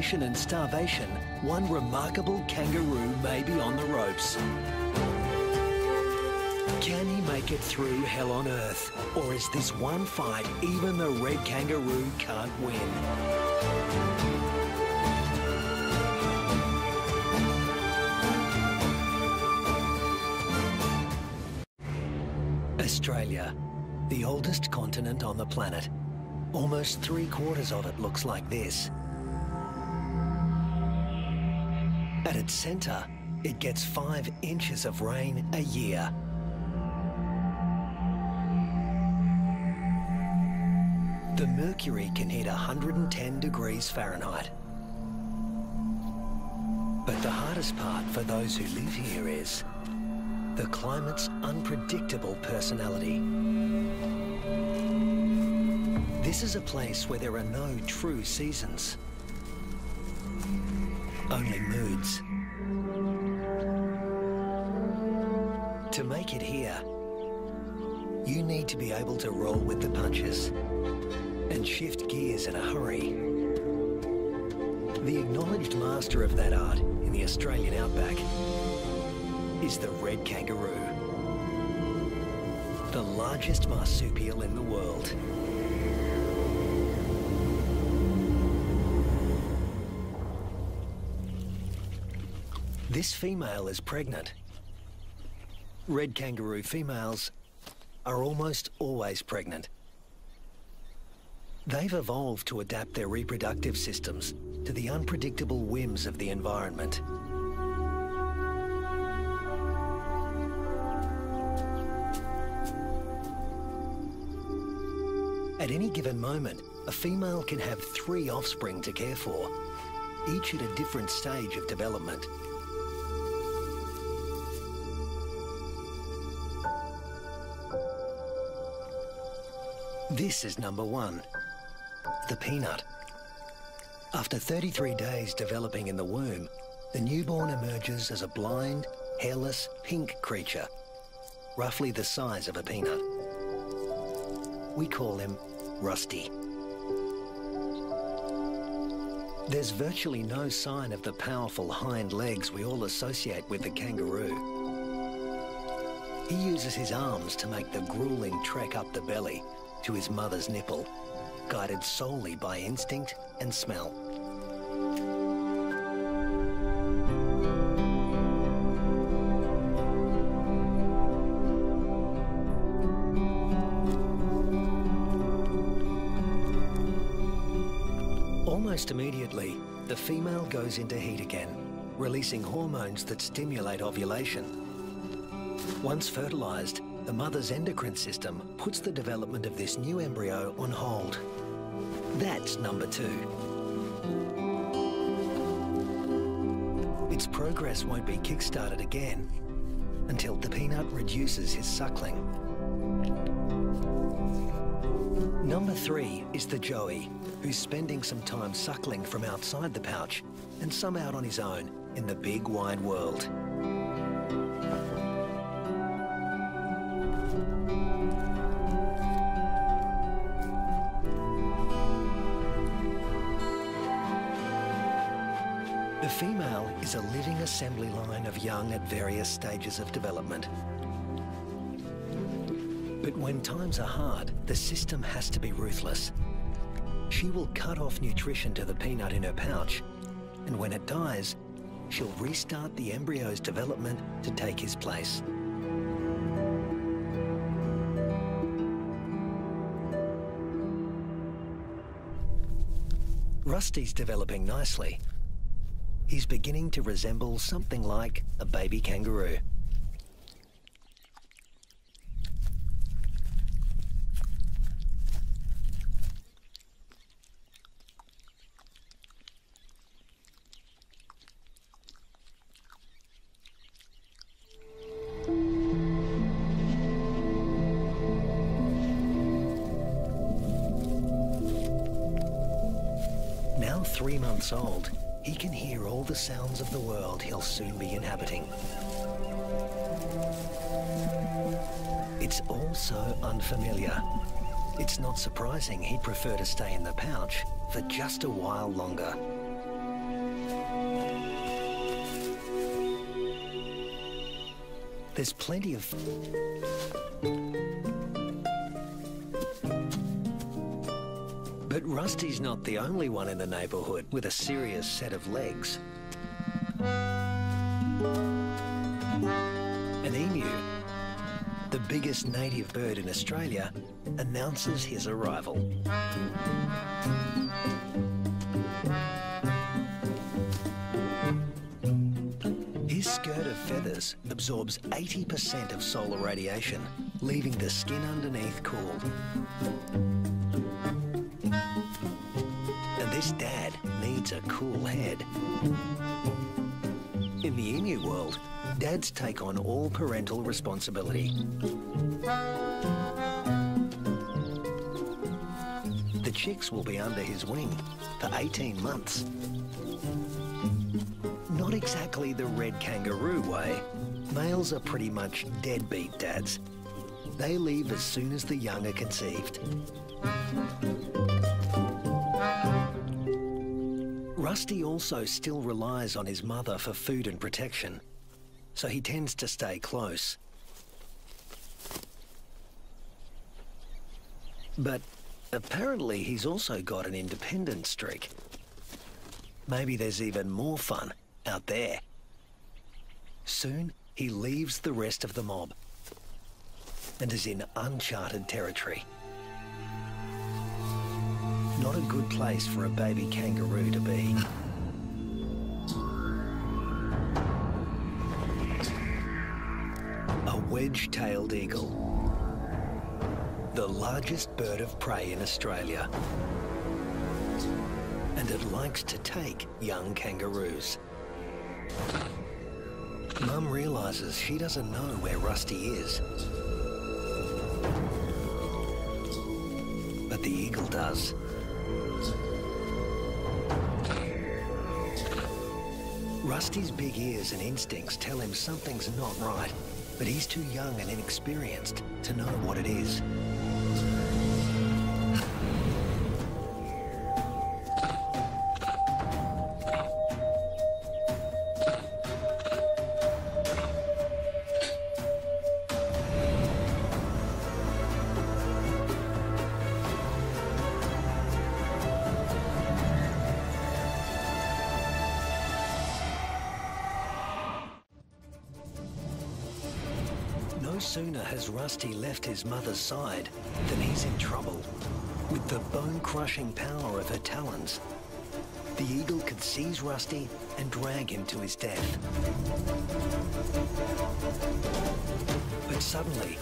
and starvation, one remarkable kangaroo may be on the ropes. Can he make it through hell on earth? Or is this one fight even the red kangaroo can't win? Australia, the oldest continent on the planet. Almost three quarters of it looks like this. At its centre, it gets five inches of rain a year. The mercury can hit 110 degrees Fahrenheit. But the hardest part for those who live here is the climate's unpredictable personality. This is a place where there are no true seasons, only moods. To make it here, you need to be able to roll with the punches and shift gears in a hurry. The acknowledged master of that art in the Australian outback is the red kangaroo, the largest marsupial in the world. This female is pregnant. Red kangaroo females are almost always pregnant. They've evolved to adapt their reproductive systems to the unpredictable whims of the environment. At any given moment, a female can have three offspring to care for, each at a different stage of development. This is number one, the peanut. After 33 days developing in the womb, the newborn emerges as a blind, hairless, pink creature, roughly the size of a peanut. We call him Rusty. There's virtually no sign of the powerful hind legs we all associate with the kangaroo. He uses his arms to make the grueling trek up the belly to his mother's nipple, guided solely by instinct and smell. Almost immediately, the female goes into heat again, releasing hormones that stimulate ovulation. Once fertilized, the mother's endocrine system puts the development of this new embryo on hold. That's number two. Its progress won't be kick-started again until the peanut reduces his suckling. Number three is the Joey, who's spending some time suckling from outside the pouch and some out on his own in the big wide world. Female is a living assembly line of young at various stages of development. But when times are hard, the system has to be ruthless. She will cut off nutrition to the peanut in her pouch, and when it dies, she'll restart the embryo's development to take his place. Rusty's developing nicely. He's beginning to resemble something like a baby kangaroo. Now three months old, he can hear all the sounds of the world he'll soon be inhabiting. It's all so unfamiliar. It's not surprising he'd prefer to stay in the pouch for just a while longer. There's plenty of... But Rusty's not the only one in the neighbourhood with a serious set of legs. An emu, the biggest native bird in Australia, announces his arrival. His skirt of feathers absorbs 80% of solar radiation, leaving the skin underneath cool. This dad needs a cool head. In the emu world, dads take on all parental responsibility. The chicks will be under his wing for 18 months. Not exactly the red kangaroo way. Males are pretty much deadbeat dads. They leave as soon as the young are conceived. Rusty also still relies on his mother for food and protection, so he tends to stay close. But apparently he's also got an independent streak. Maybe there's even more fun out there. Soon, he leaves the rest of the mob and is in uncharted territory. Not a good place for a baby kangaroo to be. A wedge-tailed eagle. The largest bird of prey in Australia. And it likes to take young kangaroos. Mum realises she doesn't know where Rusty is. But the eagle does. Rusty's big ears and instincts tell him something's not right, but he's too young and inexperienced to know what it is. Sooner has Rusty left his mother's side than he's in trouble. With the bone-crushing power of her talons, the eagle could seize Rusty and drag him to his death. But suddenly,